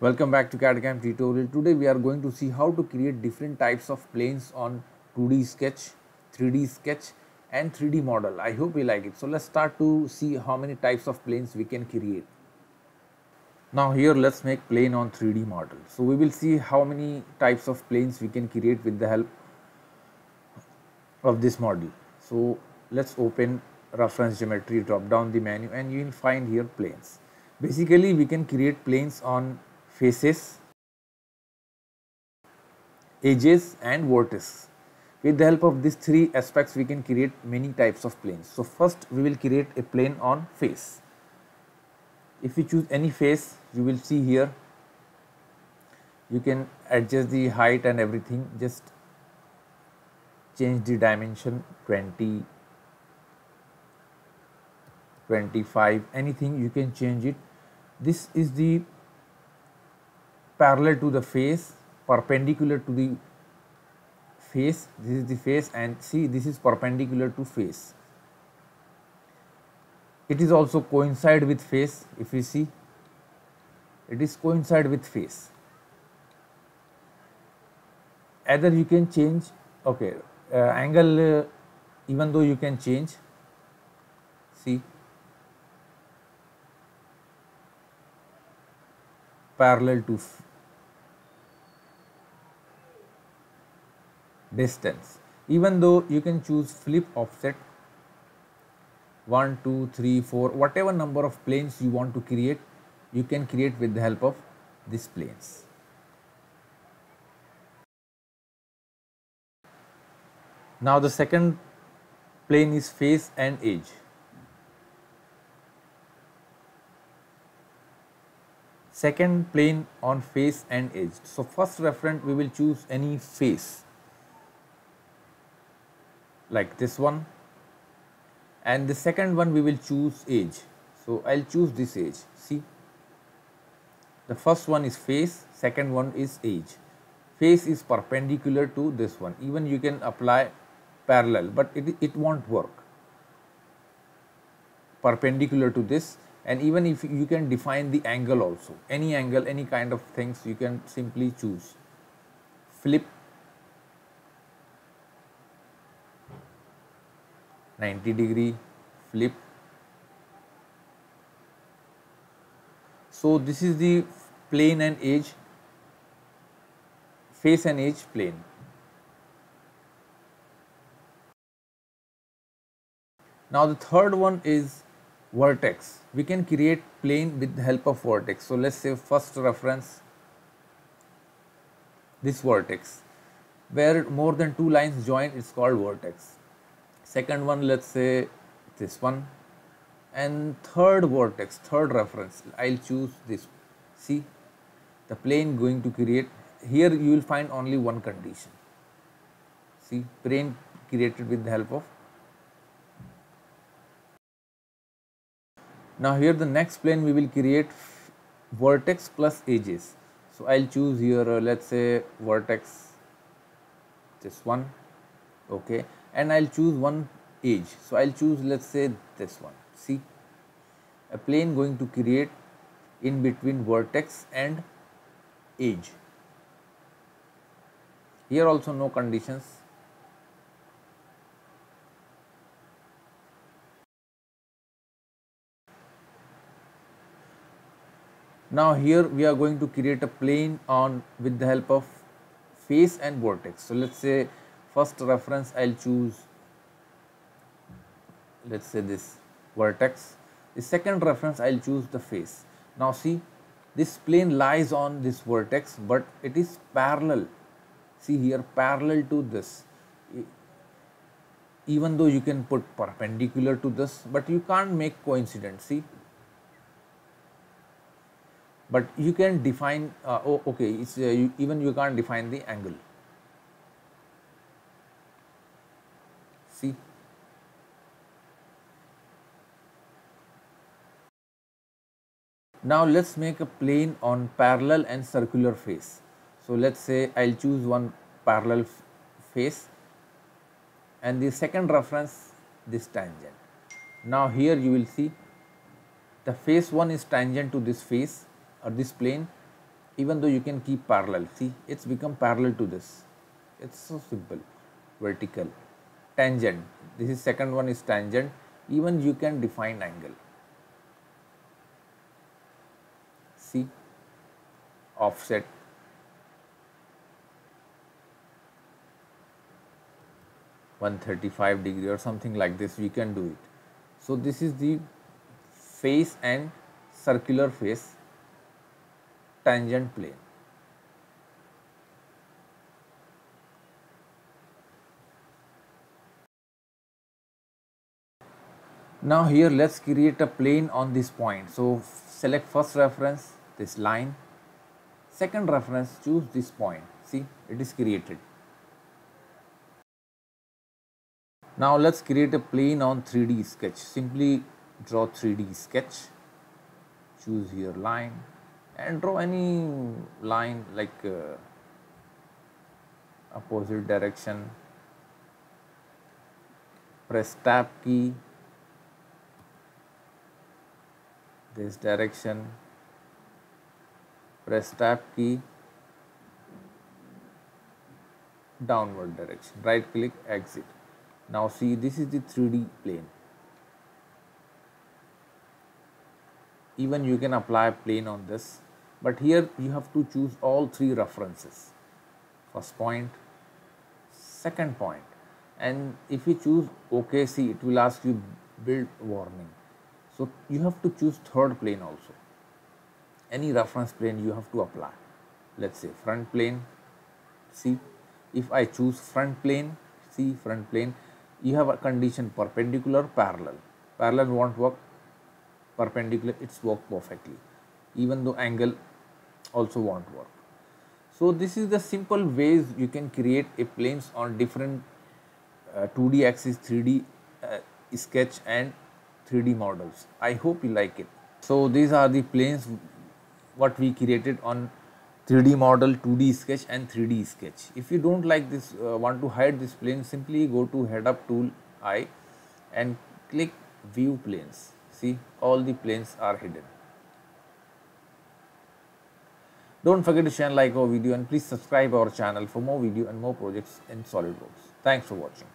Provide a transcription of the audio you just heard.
Welcome back to CAD-CAM tutorial. Today we are going to see how to create different types of planes on 2D sketch, 3D sketch and 3D model. I hope you like it. So let's start to see how many types of planes we can create. Now here let's make plane on 3D model. So we will see how many types of planes we can create with the help of this model. So let's open reference geometry drop down the menu and you will find here planes. Basically we can create planes on faces, edges and vertices. With the help of these three aspects we can create many types of planes. So first we will create a plane on face. If you choose any face you will see here you can adjust the height and everything just change the dimension 20 25 anything you can change it this is the parallel to the face perpendicular to the face this is the face and see this is perpendicular to face. It is also coincide with face if you see. It is coincide with face. Either you can change okay uh, angle uh, even though you can change see. Parallel to distance. Even though you can choose flip offset 1 2 3 4 whatever number of planes you want to create you can create with the help of these planes. Now the second plane is face and edge second plane on face and edge so first reference we will choose any face like this one. And the second one we will choose edge. So, I will choose this edge. See? The first one is face second one is edge. Face is perpendicular to this one. Even you can apply parallel but it, it won't work. Perpendicular to this. And even if you can define the angle also. Any angle any kind of things you can simply choose. Flip 90 degree flip. So, this is the plane and edge face and edge plane. Now, the third one is vertex. We can create plane with the help of vertex. So, let us say first reference this vertex where more than two lines join it's called vertex second one let us say this one. And third vertex third reference I will choose this see the plane going to create here you will find only one condition. See plane created with the help of. Now here the next plane we will create vertex plus edges. So I'll choose here uh, let's say vertex this one okay and I'll choose one edge. So, I'll choose let us say this one see a plane going to create in between vertex and edge. Here also no conditions. Now here we are going to create a plane on with the help of face and vertex. So let's say first reference I will choose let us say this vertex. The second reference I will choose the face. Now see this plane lies on this vertex but it is parallel. See here parallel to this. Even though you can put perpendicular to this but you can't make coincidence see? But you can define uh, oh, okay it's uh, you, even you can't define the angle see now let's make a plane on parallel and circular face. So let's say i'll choose one parallel face and the second reference this tangent. Now here you will see the face one is tangent to this face or this plane even though you can keep parallel. See it's become parallel to this. It's so simple vertical tangent. This is second one is tangent. Even you can define angle. See offset. one thirty five degree or something like this we can do it. So this is the face and circular face tangent plane. Now here let's create a plane on this point. So select first reference this line, second reference choose this point. See it is created. Now let's create a plane on 3D sketch. Simply draw 3D sketch, choose your line, and draw any line like uh, opposite direction press tab key this direction. Press tab key. Downward direction. Right click exit. Now see this is the 3d plane. Even you can apply a plane on this but here you have to choose all three references. First point. Second point. And if you choose ok see it will ask you build warning so you have to choose third plane also. Any reference plane you have to apply. Let's say front plane see if i choose front plane see front plane you have a condition perpendicular parallel. Parallel won't work. Perpendicular it's work perfectly. Even though angle also won't work. So this is the simple ways you can create a planes on different uh, 2D axis, 3D uh, sketch and 3D models. I hope you like it. So these are the planes what we created on 3D model, 2D sketch and 3D sketch. If you don't like this, uh, want to hide this plane, simply go to head up tool I and click view planes. See all the planes are hidden. Don't forget to share like our video and please subscribe our channel for more video and more projects in SolidWorks. Thanks for watching.